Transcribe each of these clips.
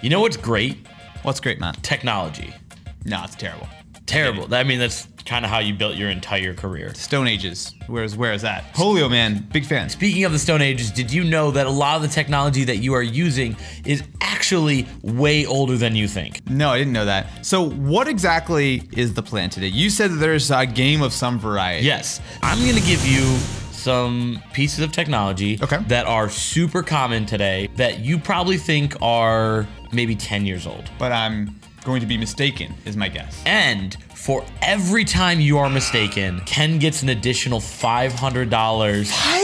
You know what's great? What's great, man? Technology. No, it's terrible. Terrible. I mean, that's kind of how you built your entire career. Stone Ages. Where's where is that? Holio, man, big fan. Speaking of the Stone Ages, did you know that a lot of the technology that you are using is actually way older than you think? No, I didn't know that. So, what exactly is the plan today? You said that there's a game of some variety. Yes. I'm going to give you some pieces of technology Okay. that are super common today that you probably think are maybe 10 years old. But I'm going to be mistaken, is my guess. And for every time you are mistaken, Ken gets an additional $500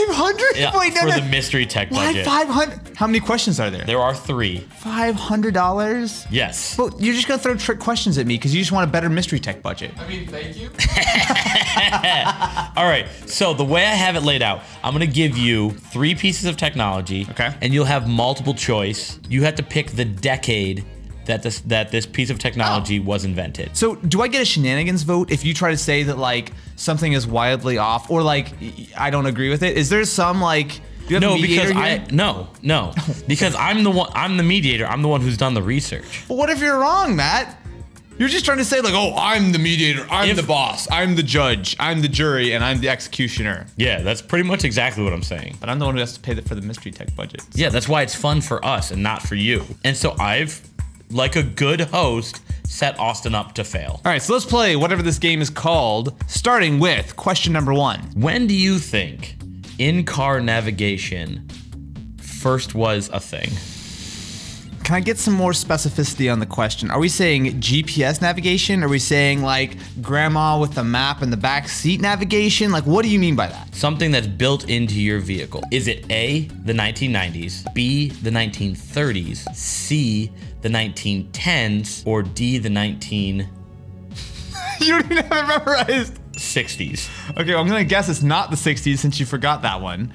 Five hundred? Wait, no, for no. the mystery tech Why budget. five hundred? How many questions are there? There are three. Five hundred dollars? Yes. Well, you're just gonna throw trick questions at me because you just want a better mystery tech budget. I mean, thank you. All right. So the way I have it laid out, I'm gonna give you three pieces of technology. Okay. And you'll have multiple choice. You have to pick the decade that this that this piece of technology oh. was invented. So, do I get a shenanigans vote if you try to say that like something is wildly off or like I don't agree with it? Is there some like do you have No, because here? I no no oh. because I'm the one I'm the mediator. I'm the one who's done the research. But what if you're wrong, Matt? You're just trying to say like, oh, I'm the mediator, I'm If- the boss, I'm the judge, I'm the jury, and I'm the executioner. Yeah, that's pretty much exactly what I'm saying. But I'm the one who has to pay the, for the mystery tech budget. Yeah, that's why it's fun for us and not for you. And so I've, like a good host, set Austin up to fail. All right, so let's play whatever this game is called, starting with question number one. When do you think in-car navigation first was a thing? Can I get some more specificity on the question? Are we saying GPS navigation? Are we saying like grandma with the map in the back seat navigation? Like, what do you mean by that? Something that's built into your vehicle. Is it A, the 1990s, B, the 1930s, C, the 1910s, or D, the 1960s? you don't even have it memorized. 60s. Okay, well, I'm gonna guess it's not the 60s since you forgot that one.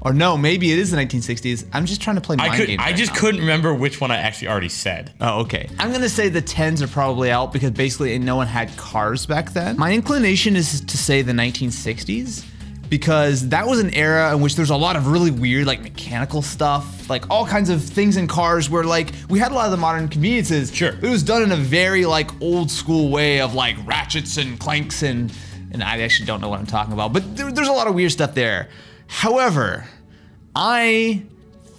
Or no, maybe it is the 1960s. I'm just trying to play mind I could. games I right just now. couldn't remember which one I actually already said. Oh, okay. I'm gonna say the 10s are probably out because basically no one had cars back then. My inclination is to say the 1960s because that was an era in which there's a lot of really weird like mechanical stuff, like all kinds of things in cars where like we had a lot of the modern conveniences. Sure. But it was done in a very like old school way of like ratchets and clanks and and I actually don't know what I'm talking about, but there, there's a lot of weird stuff there. However, I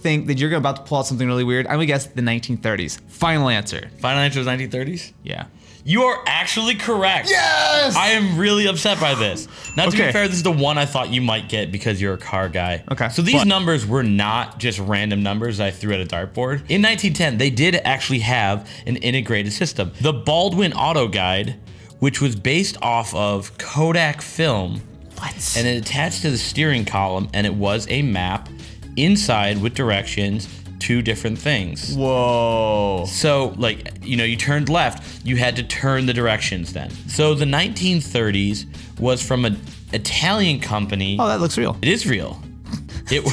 think that you're about to pull out something really weird. I'm gonna guess the 1930s. Final answer. Final answer was 1930s. Yeah. You are actually correct. Yes. I am really upset by this. Now, to Okay. be fair, this is the one I thought you might get because you're a car guy. Okay, So these but- numbers were not just random numbers I threw at a dartboard. In 1910, they did actually have an integrated system. The Baldwin Auto Guide, which was based off of Kodak film, What? and it attached to the steering column, and it was a map inside with directions to different things. Whoa. So, like, you know, you turned left, you had to turn the directions then. So, the 1930s was from an Italian company. Oh, that looks real. It is real. It,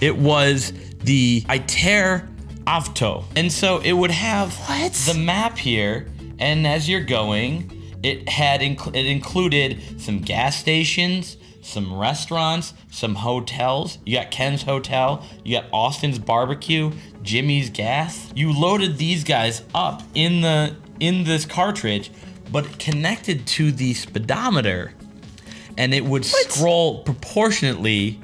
it was the Iter Avto. And so it would have What? the map here, and as you're going, it had inc- it included some gas stations, some restaurants, some hotels. You got Ken's Hotel, you got Austin's Barbecue, Jimmy's Gas. You loaded these guys up in the in this cartridge, but connected to the speedometer, and it would scroll proportionately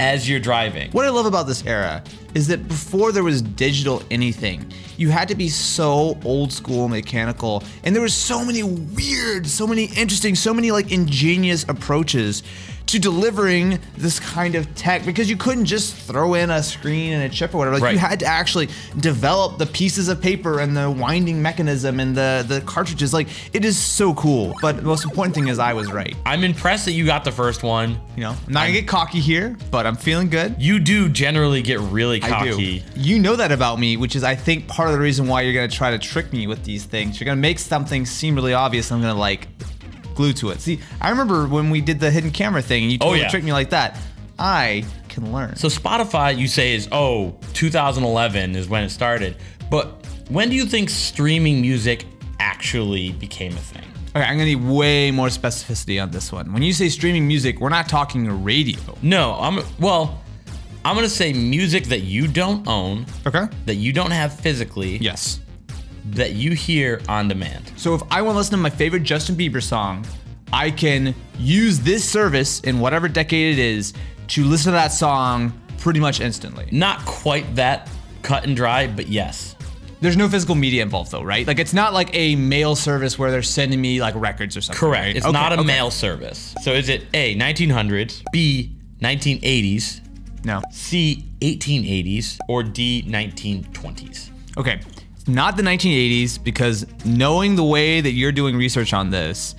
as you're driving. What I love about this era is that before there was digital anything, you had to be so old school mechanical, and there was so many weird, so many interesting, so many like ingenious approaches to delivering this kind of tech because you couldn't just throw in a screen and a chip or whatever. Like Right. you had to actually develop the pieces of paper and the winding mechanism and the the cartridges. Like it is so cool. But the most important thing is I was right. I'm impressed that you got the first one. You know, I'm not gonna get cocky here, but I'm feeling good. You do generally get really I cocky. do. You know that about me, which is I think part of the reason why you're gonna try to trick me with these things. You're gonna make something seem really obvious. I'm gonna like glue to it. See, I remember when we did the hidden camera thing, and you Oh, totally yeah. tricked me like that. I can learn. So Spotify, you say is oh 2011 is when it started, but when do you think streaming music actually became a thing? okay, I'm gonna need way more specificity on this one. When you say streaming music, we're not talking radio. No, I'm well. I'm gonna say music that you don't own, Okay. that you don't have physically, Yes. That you hear on demand. So if I want to listen to my favorite Justin Bieber song, I can use this service in whatever decade it is to listen to that song pretty much instantly. Not quite that cut and dry, but yes. There's no physical media involved though, right? Like it's not like a mail service where they're sending me like records or something. Correct. right? It's Okay, not a okay. mail service. So is it A, 1900s, B, 1980s, No. C, 1880s, or D, 1920s? Okay. Not the 1980s because knowing the way that you're doing research on this,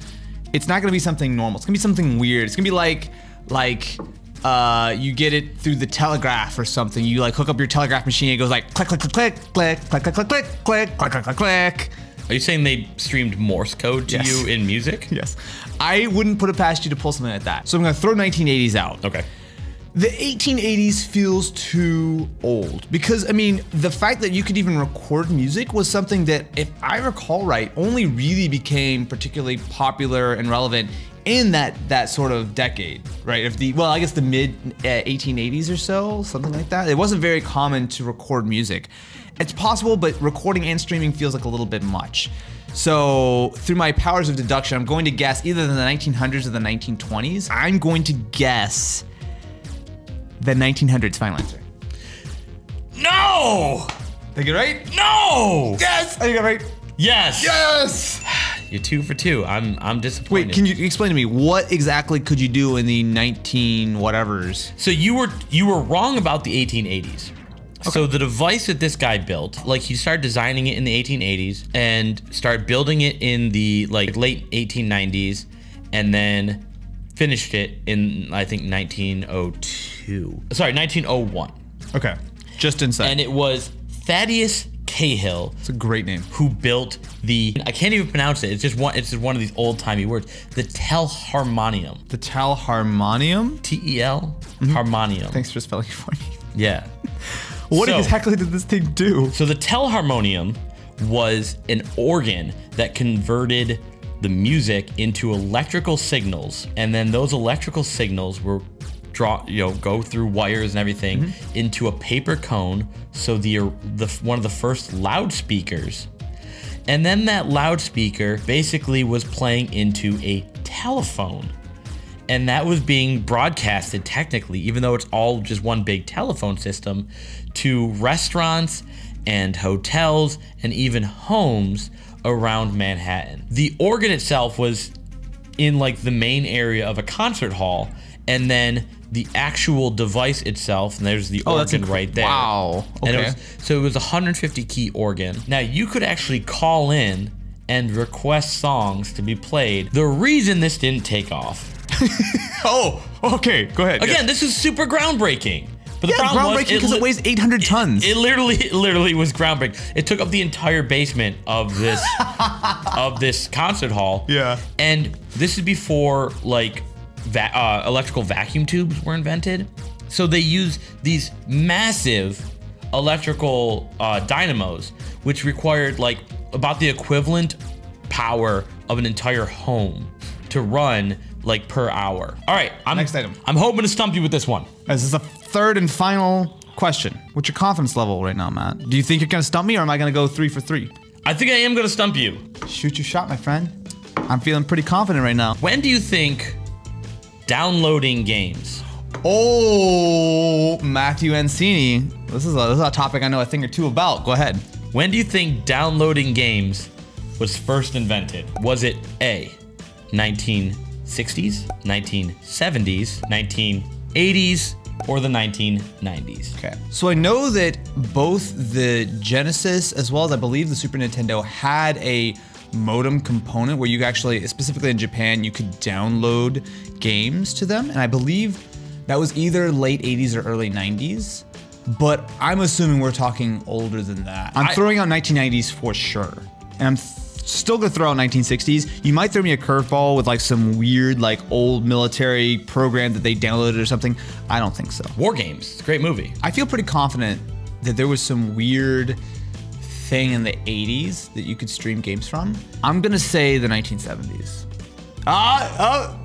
it's not going to be something normal. It's going to be something weird. It's going to be like like uh, you get it through the telegraph or something. You like hook up your telegraph machine. And it goes like click click click click click click click click click click click click click click. Are you saying they streamed Morse code to Yes. you in music? Yes. I wouldn't put it past you to pull something like that. So I'm going to throw 1980s out. Okay. The 1880s feels too old. Because I mean the fact that you could even record music was something that if I recall right only really became particularly popular and relevant in that that sort of decade right? If the well I guess the mid uh, 1880s or so something like that. It wasn't very common to record music. It's possible but recording and streaming feels like a little bit much. So through my powers of deduction I'm going to guess either the 1900s or the 1920s I'm going to guess the 1900s final answer. No! Did I get it right? No! Yes! I got it right. Yes! Yes! You're two for two. I'm I'm disappointed. Wait, can you explain to me what exactly could you do in the 19 whatevers? So you were you were wrong about the 1880s. So the device that this guy built, like he started designing it in the 1880s and started building it in the like late 1890s, and then finished it in I think 1902. Sorry, 1901. Okay. Just inside. And it was Thaddeus Cahill it's a great name. who built the I can't even pronounce it. It's just one it's just one of these old timey words. The telharmonium. The Tal Harmonium? T E L mm-hmm. harmonium. Thanks for spelling it for me. Yeah. What So- exactly did this thing do? So the telharmonium was an organ that converted the music into electrical signals, and then those electrical signals were draw, you know, go through wires and everything mm-hmm. into a paper cone. So the the one of the first loudspeakers, and then that loudspeaker basically was playing into a telephone and that was being broadcasted technically, even though it's all just one big telephone system, to restaurants and hotels and even homes around Manhattan. The organ itself was in like the main area of a concert hall, and then the actual device itself, and there's the Oh, organ right there. wow, And it okay. was, so it was a 150 key organ. Now you could actually call in and request songs to be played. The reason this didn't take off Oh, okay. Go ahead. Again, this is super groundbreaking. But the yeah, problem groundbreaking because it, li- weighs 800 tons. It literally, it literally was groundbreaking. It took up the entire basement of this, of this concert hall. Yeah. And this is before like, va- uh, electrical vacuum tubes were invented. So they use these massive electrical uh, dynamos, which required like about the equivalent power of an entire home to run like per hour. All right, I'm Next item. I'm hoping to stump you with this one. This is the third and final question. What's your confidence level right now, Matt? Do you think you're gonna stump me, or am I gonna go three for three? I think I am gonna stump you. Shoot your shot, my friend. I'm feeling pretty confident right now. When do you think downloading games? Oh, Matthew Ansini. This is a, this is a topic I know a thing or two about. Go ahead. When do you think downloading games was first invented? Was it A, 1960s, 1970s, 1980s, or the 1990s? Okay. So I know that both the Genesis as well as I believe the Super Nintendo had a modem component where you actually, specifically in Japan, you could download games to them. And I believe that was either late 80s or early 90s. But I'm assuming we're talking older than that. I'm I- throwing out 1990s for sure. And I'm still gonna throw out 1960s. You might throw me a curveball with like some weird, like old military program that they downloaded or something. I don't think so. War Games. It's a great movie. I feel pretty confident that there was some weird thing in the 80s that you could stream games from. I'm gonna say the 1970s. Ah, oh,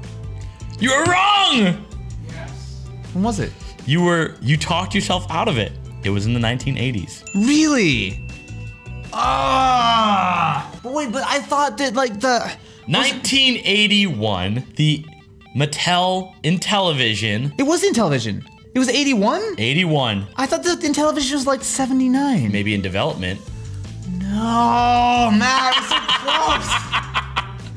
You're wrong! Yes. When was it? You were you talked yourself out of it. It was in the 1980s. Really? Ah! But wait, but I thought that like the 1981, the Mattel Intellivision. it was Intellivision. It was 81? 81, I thought that Intellivision was like 79. maybe in development. No, man, it was so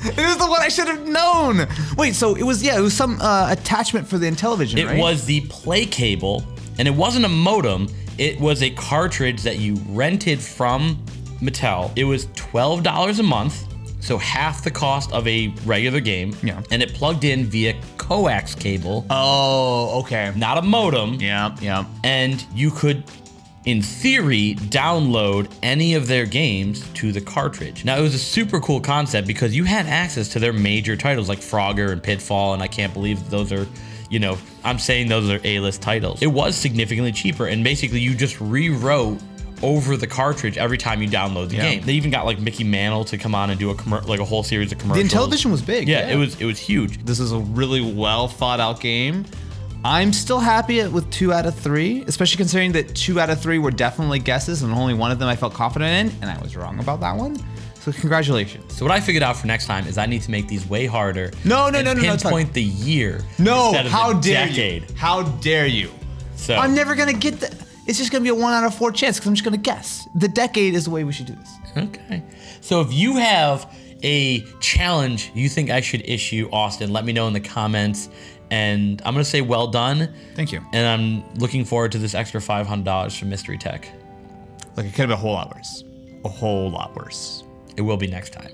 close. It was the one I should have known. Wait, so it was yeah, it was some uh, attachment for the Intellivision, It right? was the play cable, and it wasn't a modem. It was a cartridge that you rented from Mattel. It was twelve dollars a month, so half the cost of a regular game. Yeah. And it plugged in via coax cable, Oh, okay. not a modem. Yeah, yeah. And you could, in theory, download any of their games to the cartridge. Now, it was a super cool concept because you had access to their major titles like Frogger and Pitfall, and I can't believe those are, you know, I'm saying those are A-list titles. It was significantly cheaper, and basically you just rewrote over the cartridge every time you download the Yeah. game. They even got like Mickey Mantle to come on and do a commer- like a whole series of commercials. The. Intellivision was big. yeah, it was it was huge. This is a really well thought out game. I'm still happy with two out of three, especially considering that two out of three were definitely guesses, and only one of them I felt confident in, and I was wrong about that one. So congratulations. So what I figured out for next time is I need to make these way harder. No, no, no, no, no. Pinpoint the year. No, how dare decade. you? How dare you? So I'm never gonna get the. It's just gonna be a one out of four chance because I'm just gonna guess. The decade is the way we should do this. okay. So if you have a challenge you think I should issue, Austin, let me know in the comments. And I'm gonna say well done. Thank you. And I'm looking forward to this extra $500 from Mystery Tech. Like it could have been a whole lot worse. A whole lot worse. It will be next time.